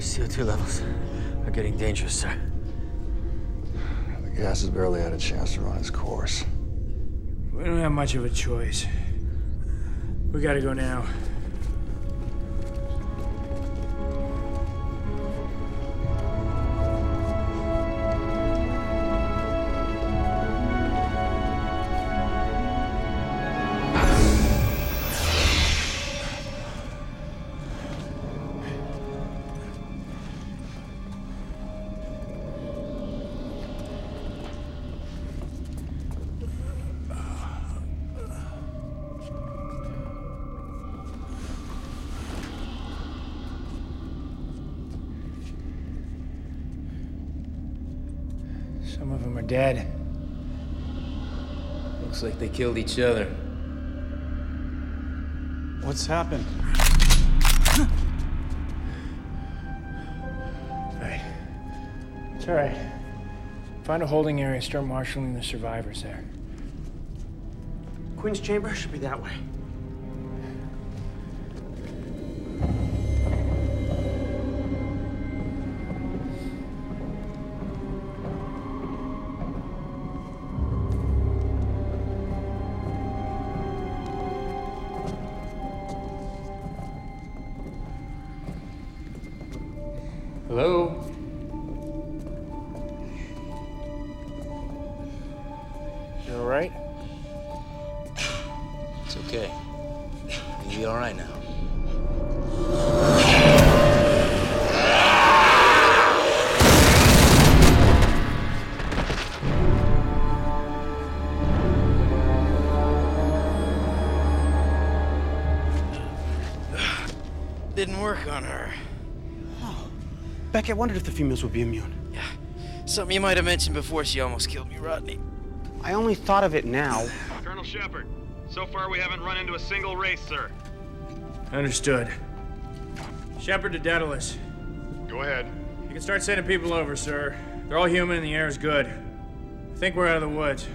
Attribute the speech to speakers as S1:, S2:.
S1: Two levels are getting dangerous, sir.
S2: The gas has barely had a chance to run its course.
S3: We don't have much of a choice. We gotta go now. Some of them are dead.
S1: Looks like they killed each other.
S4: What's happened?
S3: Right. It's all right. Find a holding area, start marshaling the survivors there.
S5: Queen's chamber should be that way.
S1: Hello?
S3: You all right?
S1: It's okay. You'll be all right now. Didn't work on her.
S5: Beck, I wondered if the females would be immune.
S1: Yeah. Something you might have mentioned before she almost killed me, Rodney.
S5: I only thought of it now.
S6: Colonel Shepard, so far we haven't run into a single Wraith, sir.
S3: Understood. Shepard to Daedalus.
S6: Go ahead.
S3: You can start sending people over, sir. They're all human and the air is good. I think we're out of the woods.